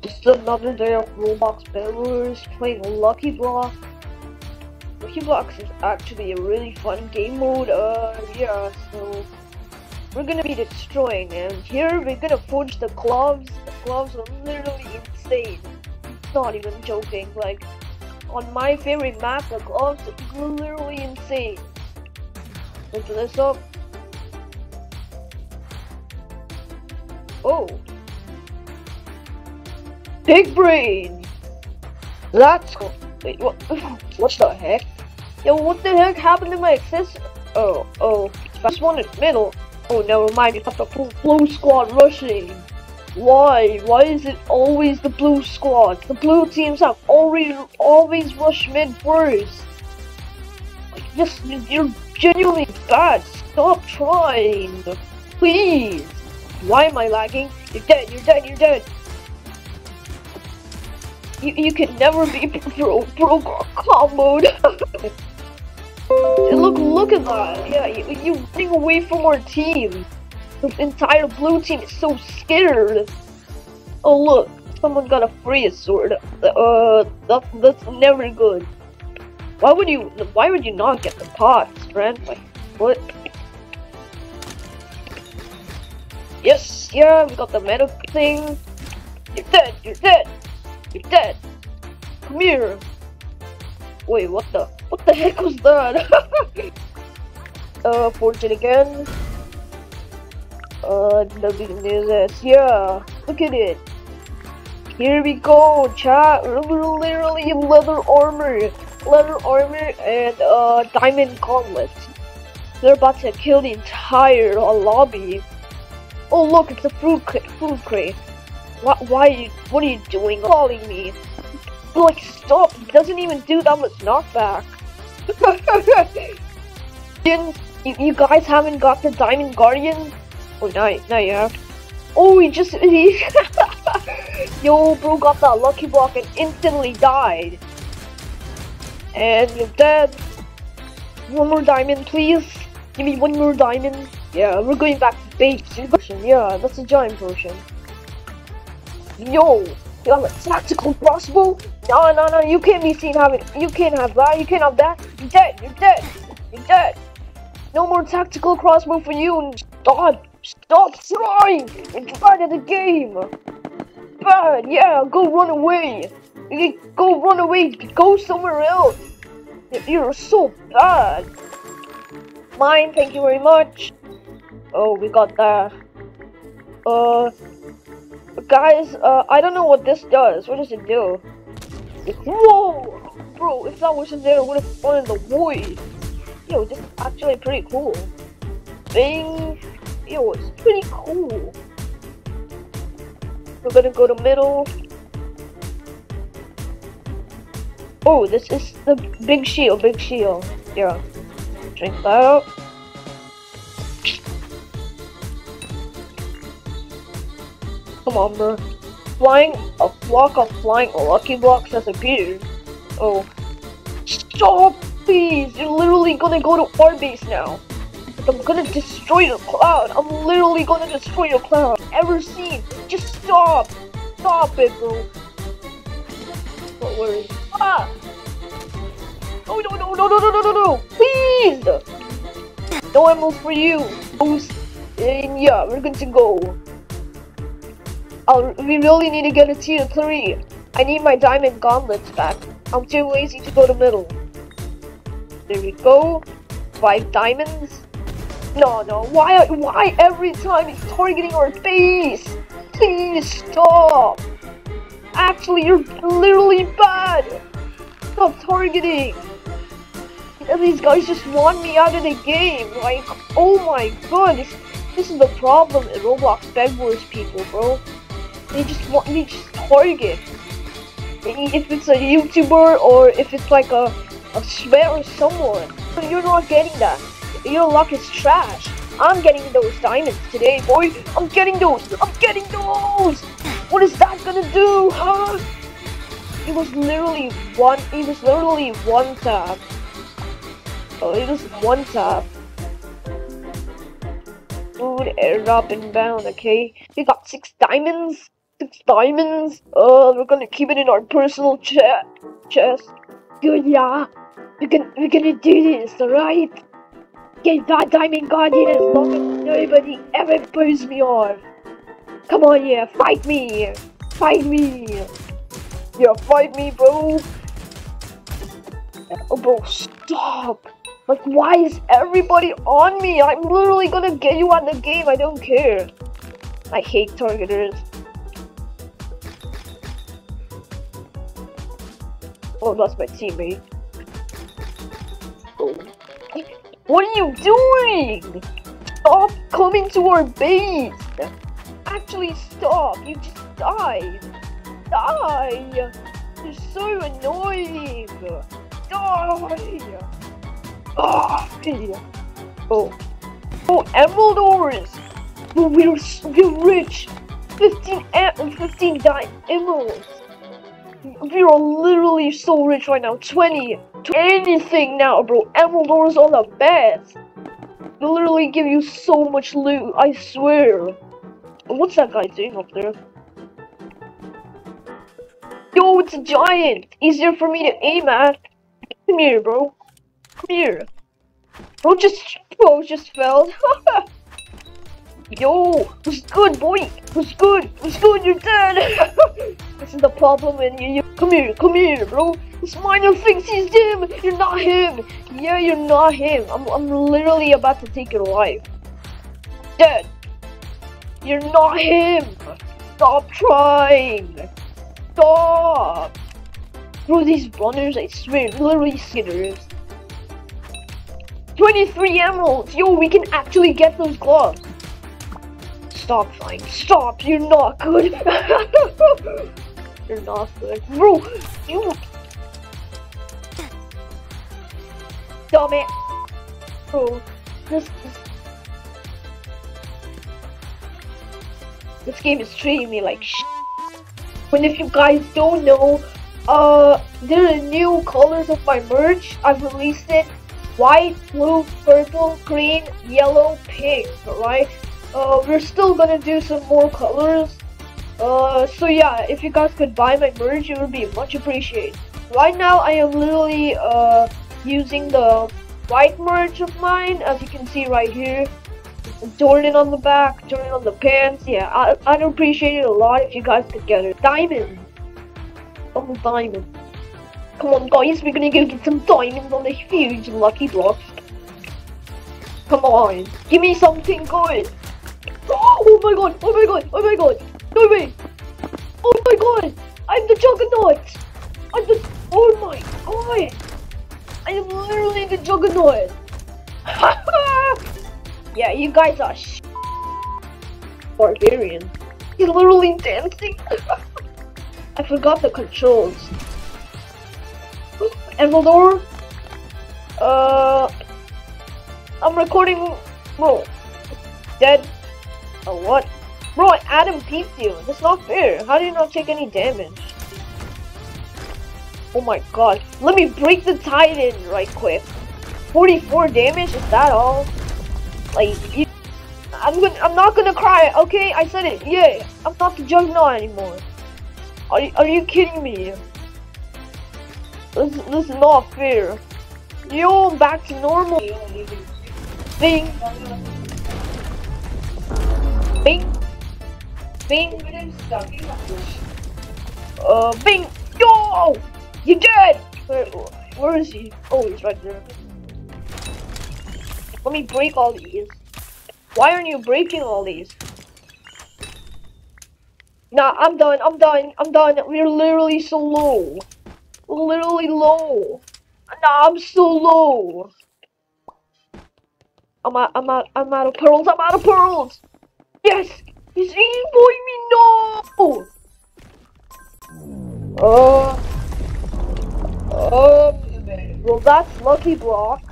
Just another day of Roblox Bedwars playing Lucky Block. Lucky Blocks is actually a really fun game mode, uh, yeah, so we're gonna be destroying, and here we're gonna forge the gloves. The gloves are literally insane. Not even joking, like, on my favorite map, the gloves are literally insane. Look this up. Oh. Big brain! That's cool. Wait, what? What the heck? Yo, what the heck happened to my access? Oh, oh, fast one in the middle. Oh, never mind, got the blue, squad rushing. Why? Why is it always the blue squad? The blue teams have already always rush mid first. Like this, you're genuinely bad. Stop trying, please. Why am I lagging? You're dead. You're dead. You're dead. You, you can never be pro pro comboed. look look at that. Yeah, you you running away from our team. The entire blue team is so scared. Oh look, someone got a free sword. Uh, that, that's never good. Why would you? Why would you not get the pots, friend? Like what? Yes, yeah, we got the metal thing. You're dead. You're dead. You're dead. Come here. Wait, what the? What the heck was that? uh, fortune again. Uh, WNS. Yeah, look at it. Here we go, chat. Literally in leather armor, leather armor, and uh, diamond gauntlets. They're about to kill the entire uh, lobby. Oh look, it's a fruit food crate. What? Why? What are you doing? Calling me? Like, stop! He doesn't even do that much knockback. you, you guys haven't got the Diamond Guardian? Oh, now, now you have. Oh, he just he. Yo, bro, got that lucky block and instantly died. And you're dead. One more diamond, please. Give me one more diamond. Yeah, we're going back to base. Yeah, that's a giant potion. Yo, have a tactical crossbow? No, no, no, you can't be seen having, you can't have that, you can't have that. You're dead, you're dead, you're dead. No more tactical crossbow for you. Stop, stop trying. It's bad at the game. Bad, yeah, go run away. Go run away, go somewhere else. You're so bad. Mine, thank you very much. Oh, we got that. Uh, guys, uh, I don't know what this does. What does it do? Whoa! Bro, if that wasn't there, I would have fallen in the void. Yo, this is actually pretty cool. Bing! Yo, it's pretty cool. We're gonna go to middle. Oh, this is the big shield, big shield. Yeah. Drink that out. Come on, bro. Flying, a flock of flying lucky blocks has appeared. Oh. Stop, please! You're literally gonna go to our base now. I'm gonna destroy your cloud. I'm literally gonna destroy your cloud. Ever seen? Just stop. Stop it, bro. Don't worry. Ah! Oh, no, no, no, no, no, no, no, no! Please! No ammo for you. Boost! And yeah, we're good to go. I'll, we really need to get a tier 3. I need my diamond gauntlets back. I'm too lazy to go to middle. There we go. Five diamonds. No, no, why, why every time he's targeting our base? Please stop. Actually, you're literally bad. Stop targeting. And these guys just want me out of the game. Like, oh my god, this, this is the problem in Roblox Bed Wars people, bro. They just want me to target. If it's a YouTuber or if it's like a, a swear or someone. You're not getting that. Your luck is trash. I'm getting those diamonds today, boy. I'm getting those. I'm getting those. What is that gonna do, huh? It was literally one. It was literally one tap. Oh, it was one tap. Food airdrop inbound. Okay, we got six diamonds. Six diamonds. Uh, we're gonna keep it in our personal che- chest. Good, yeah. We're gonna, we're gonna do this, alright? Get that diamond guardian as long as nobody ever blows me off. Come on, yeah, fight me! Fight me! Yeah, fight me, bro! Oh, bro, stop! Like, why is everybody on me? I'm literally gonna get you out the game, I don't care. I hate targeters. Oh, that's my teammate. What are you doing? Stop coming to our base! Actually, stop! You just died! Die! You're so annoying! Die! Oh, oh, oh emerald ores! We're, we're rich! 15, eh, 15 di emeralds! We are literally so rich right now. 20 to anything now, bro. Emerald ores are the best. They literally give you so much loot, I swear. What's that guy doing up there? Yo, it's a giant! Easier for me to aim at. Come here, bro. Come here. Bro just, bro just fell. Yo, what's good, boy? What's good? What's good? You're dead. this is the problem when you, you come here, come here, bro. This miner thinks he's him. You're not him. Yeah, you're not him. I'm, I'm literally about to take your life. Dead. You're not him. Stop trying. Stop. Bro, these runners, I swear, literally skitters. 23 emeralds! Yo, we can actually get those gloves! Stop trying. Stop! You're not good! You're not good. Bro, you... Dumb it! Bro, this, this... Game is treating me like sh When if you guys don't know, uh, there are new colors of my merch. I've released it white, blue, purple, green, yellow, pink, right? Uh, we're still gonna do some more colors. Uh, so yeah, if you guys could buy my merch, it would be much appreciated. Right now, I am literally, uh, using the white merch of mine, as you can see right here. Jordan on the back, Jordan on the pants. Yeah, I, I'd appreciate it a lot if you guys could get it. Diamond! On the diamond. Come on guys, we're gonna go get some diamonds on the huge lucky blocks. Come on, give me something good. Oh my god, oh my god, oh my god. No way. Oh my god, I'm the juggernaut. I'm the, oh my god. I am literally the juggernaut. yeah, you guys are sh barbarian. He's literally dancing. I forgot the controls. Emerald Uh, I'm recording. Bro, dead. Oh what? Bro, Adam peeped you. That's not fair. How do you not take any damage? Oh my god. Let me break the Titan right quick. 44 damage? Is that all? Like, you, I'm gonna, I'm not gonna cry. Okay, I said it. Yeah, I'm not the Juggernaut anymore. Are, you, are you kidding me? This, this is not fair. Yo, back to normal. Bing. Bing. Bing. Uh, Bing. Yo! You dead! Where, where is he? Oh, he's right there. Let me break all these. Why aren't you breaking all these? Nah, I'm done. I'm done. I'm done. We're literally so low literally low. Nah, I'm so low. I'm out, I'm out, I'm out of pearls, I'm out of pearls! Yes! He's eating me, no! Uh, um, well that's Lucky Block.